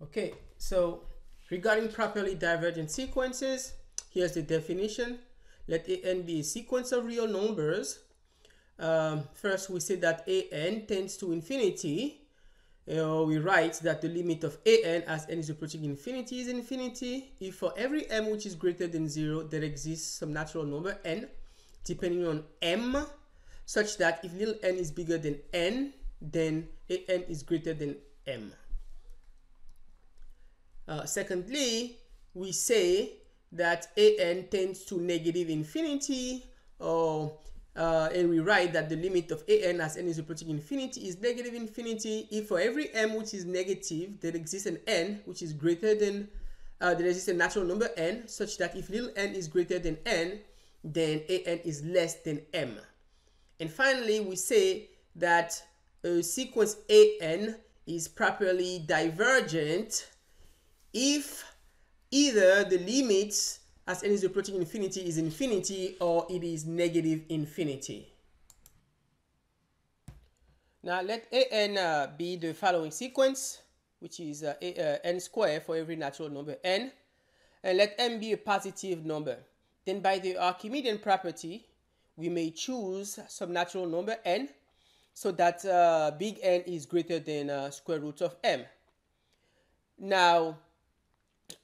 Okay, so regarding properly divergent sequences, here's the definition. Let an be a sequence of real numbers. Um, first, we say that an tends to infinity. Uh, we write that the limit of an as n is approaching infinity is infinity if for every m which is greater than 0 there exists some natural number n depending on m such that if little n is bigger than n then an is greater than m. Uh, secondly, we say that an tends to negative infinity or uh, and we write that the limit of an as n is approaching infinity is negative infinity. If for every m which is negative there exists an n which is greater than uh, there exists a natural number n such that if little n is greater than n then an is less than m. And finally we say that a sequence an is properly divergent if either the limit as n is approaching infinity is infinity or it is negative infinity. Now let an uh, be the following sequence, which is uh, a, uh, n squared for every natural number n, and let m be a positive number. Then by the Archimedean property, we may choose some natural number n so that uh, big N is greater than uh, square root of m. Now,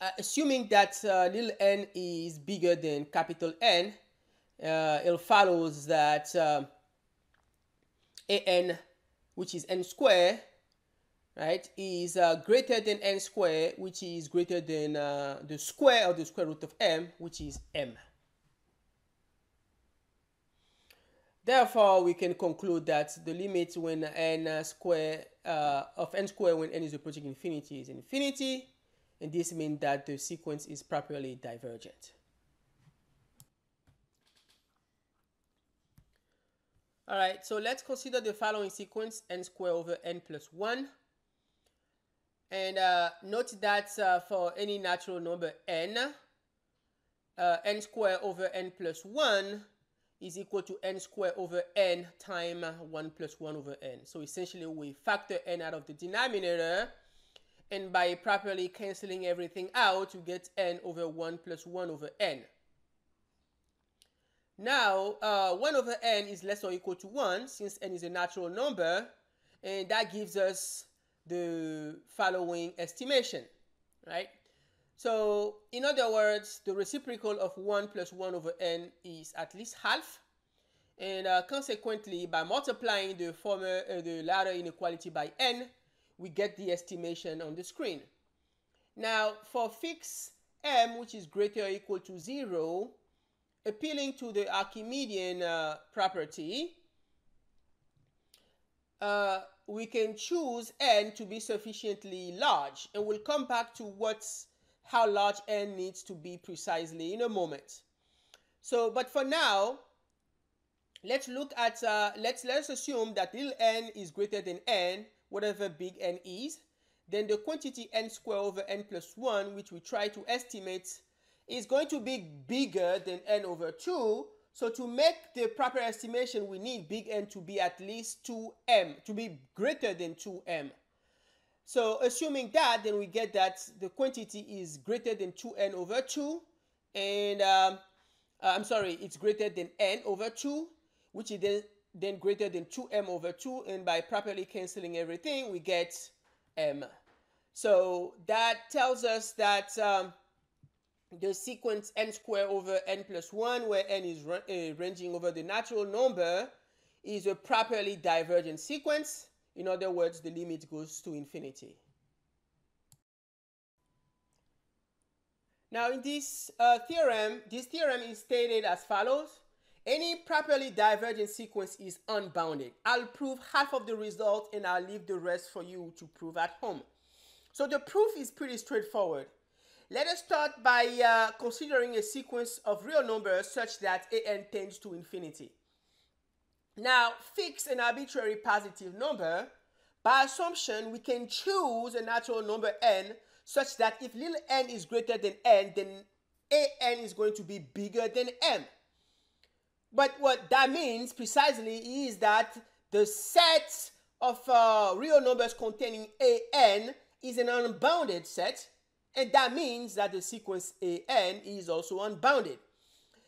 uh, assuming that uh, little n is bigger than capital N, uh, it follows that um, an, which is n squared, right, is uh, greater than n squared, which is greater than uh, the square of the square root of m, which is m. Therefore, we can conclude that the limit when n square uh, of n square when n is approaching infinity is infinity, and this means that the sequence is properly divergent. All right, so let's consider the following sequence, n square over n plus 1. And uh, note that uh, for any natural number n, uh, n square over n plus 1 is equal to n squared over n times 1 plus 1 over n. So essentially we factor n out of the denominator and by properly cancelling everything out, you get n over 1 plus 1 over n. Now, uh, 1 over n is less or equal to 1 since n is a natural number and that gives us the following estimation, right? So in other words, the reciprocal of 1 plus 1 over n is at least half. And uh, consequently, by multiplying the former, uh, the latter inequality by n, we get the estimation on the screen. Now, for fix m, which is greater or equal to 0, appealing to the Archimedean uh, property, uh, we can choose n to be sufficiently large. And we'll come back to what's how large n needs to be precisely in a moment. So, but for now, let's look at, uh, let's, let's assume that little n is greater than n, whatever big n is. Then the quantity n squared over n plus 1, which we try to estimate, is going to be bigger than n over 2. So to make the proper estimation, we need big N to be at least 2m, to be greater than 2m. So assuming that, then we get that the quantity is greater than 2n over 2. And um, uh, I'm sorry, it's greater than n over 2, which is then, then greater than 2m over 2. And by properly canceling everything, we get m. So that tells us that um, the sequence n squared over n plus 1, where n is uh, ranging over the natural number, is a properly divergent sequence. In other words, the limit goes to infinity. Now in this uh, theorem, this theorem is stated as follows. Any properly divergent sequence is unbounded. I'll prove half of the result and I'll leave the rest for you to prove at home. So the proof is pretty straightforward. Let us start by uh, considering a sequence of real numbers such that an tends to infinity. Now, fix an arbitrary positive number. By assumption, we can choose a natural number n such that if little n is greater than n, then an is going to be bigger than m. But what that means precisely is that the set of uh, real numbers containing an is an unbounded set, and that means that the sequence an is also unbounded.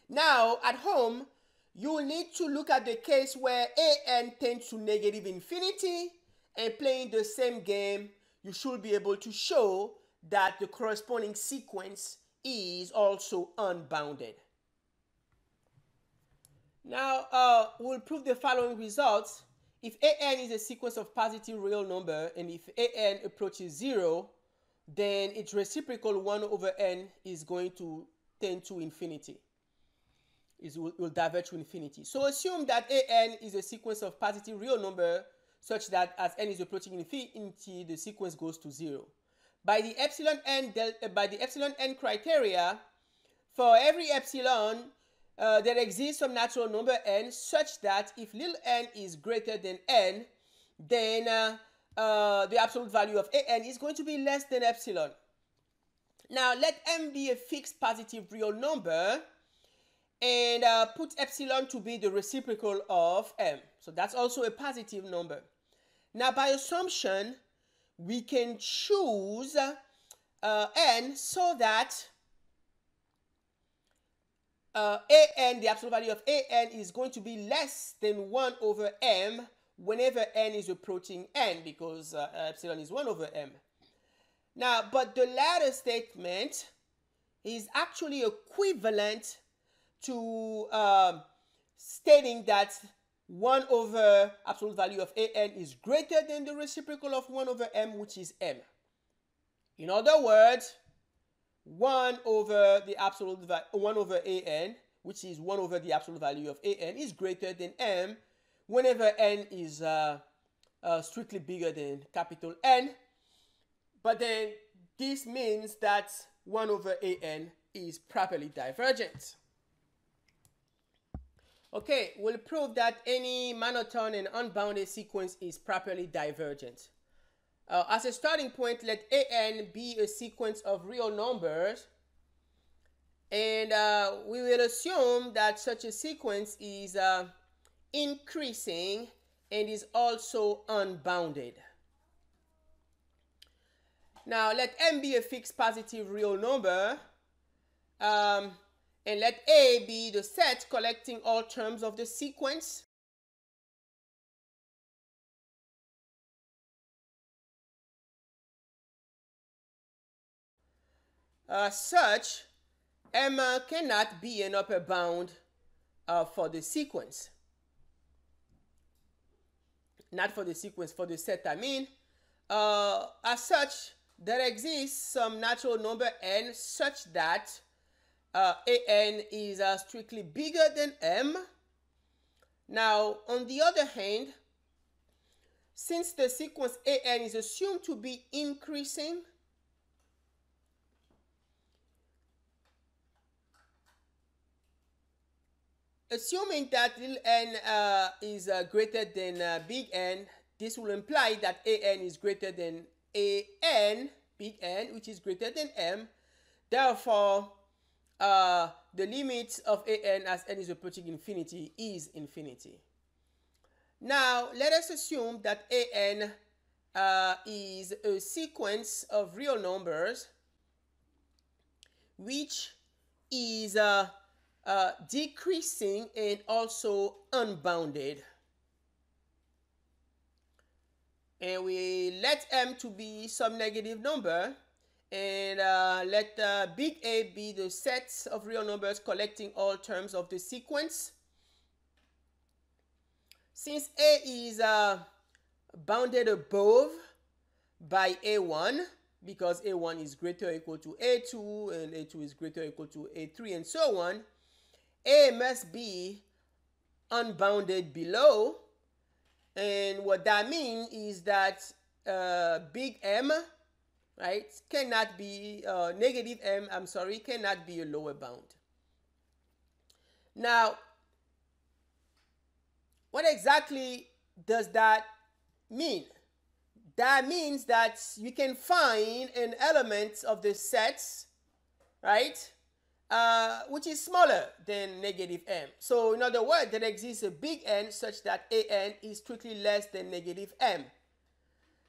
Now, at home, you need to look at the case where an tends to negative infinity, and playing the same game, you should be able to show that the corresponding sequence is also unbounded. Now, uh, we'll prove the following results. If an is a sequence of positive real number, and if an approaches 0, then its reciprocal 1 over n is going to tend to infinity. It will, will diverge to infinity. So assume that an is a sequence of positive real number such that as n is approaching infinity, the sequence goes to 0. By the epsilon n, del, uh, by the epsilon n criteria, for every epsilon, uh, there exists some natural number n such that if little n is greater than n, then uh, uh, the absolute value of an is going to be less than epsilon. Now let m be a fixed positive real number and uh, put epsilon to be the reciprocal of m. So that's also a positive number. Now by assumption, we can choose uh, n so that uh, an, the absolute value of an is going to be less than 1 over m whenever n is approaching n because uh, epsilon is 1 over m. Now, but the latter statement is actually equivalent to um, stating that 1 over absolute value of an is greater than the reciprocal of 1 over m, which is m. In other words, 1 over the absolute value, 1 over an, which is 1 over the absolute value of an, is greater than m whenever n is uh, uh, strictly bigger than capital N. But then this means that 1 over an is properly divergent. Okay, we'll prove that any monotone and unbounded sequence is properly divergent. Uh, as a starting point, let an be a sequence of real numbers. And uh, we will assume that such a sequence is uh, increasing and is also unbounded. Now let m be a fixed positive real number. Um, and let A be the set collecting all terms of the sequence. Uh, such, M cannot be an upper bound uh, for the sequence. Not for the sequence, for the set I mean. Uh, as such, there exists some natural number n such that uh, an is uh, strictly bigger than m. Now, on the other hand, since the sequence an is assumed to be increasing, assuming that little n uh, is uh, greater than uh, big N, this will imply that an is greater than an, big N, which is greater than m. Therefore, uh, the limit of an as n is approaching infinity is infinity. Now, let us assume that an uh, is a sequence of real numbers which is uh, decreasing and also unbounded. And we let m to be some negative number and uh, let uh, big A be the set of real numbers collecting all terms of the sequence. Since A is uh, bounded above by A1, because A1 is greater or equal to A2, and A2 is greater or equal to A3, and so on, A must be unbounded below. And what that means is that uh, big M right, cannot be, uh, negative m, I'm sorry, cannot be a lower bound. Now, what exactly does that mean? That means that you can find an element of the sets, right, uh, which is smaller than negative m. So in other words, there exists a big N such that an is strictly less than negative m.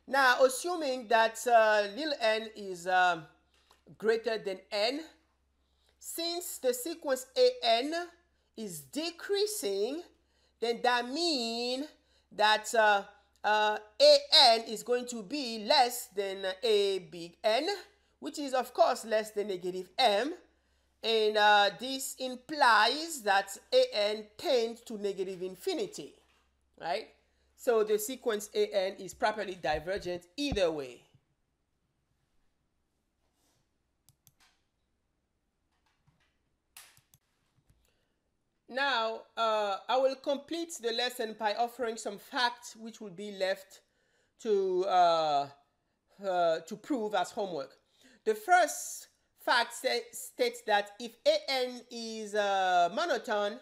Now, assuming that uh, little n is uh, greater than n, since the sequence an is decreasing, then that means that uh, uh, an is going to be less than a big N, which is of course less than negative m. And uh, this implies that an tends to negative infinity, right? So the sequence an is properly divergent either way. Now, uh, I will complete the lesson by offering some facts which will be left to, uh, uh, to prove as homework. The first fact states that if an is a monotone,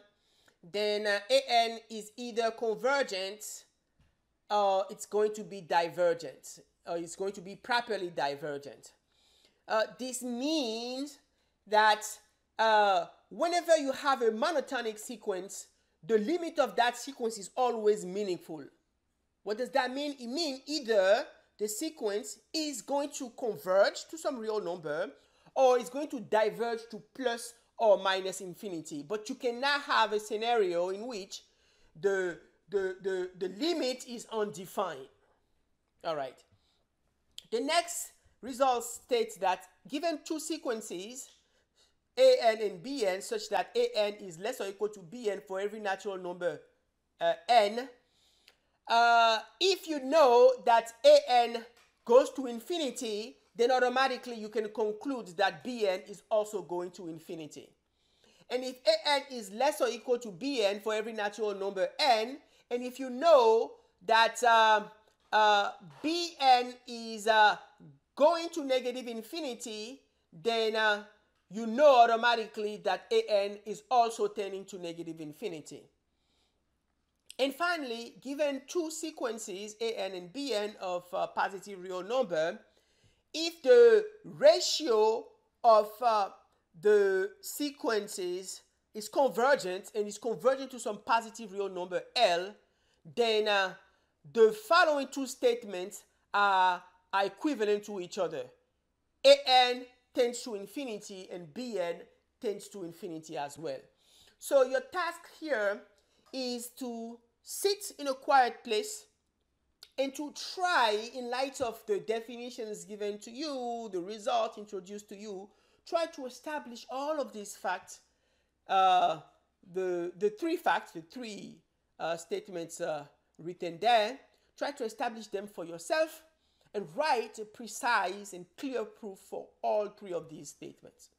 then uh, an is either convergent or it's going to be divergent, or it's going to be properly divergent. Uh, this means that uh, whenever you have a monotonic sequence, the limit of that sequence is always meaningful. What does that mean? It means either the sequence is going to converge to some real number or it's going to diverge to plus or minus infinity. But you cannot have a scenario in which the, the, the, the limit is undefined. All right. The next result states that given two sequences, an and bn such that an is less or equal to bn for every natural number uh, n. Uh, if you know that an goes to infinity, then automatically you can conclude that bn is also going to infinity. And if an is less or equal to bn for every natural number n, and if you know that um, uh, bn is uh, going to negative infinity, then uh, you know automatically that an is also tending to negative infinity. And finally, given two sequences, an and bn of uh, positive real number, if the ratio of uh, the sequences is convergent and is convergent to some positive real number L, then uh, the following two statements are, are equivalent to each other. an tends to infinity and Bn tends to infinity as well. So your task here is to sit in a quiet place and to try, in light of the definitions given to you, the result introduced to you, try to establish all of these facts, uh, the, the three facts, the three uh, statements uh, written there, try to establish them for yourself and write a precise and clear proof for all three of these statements.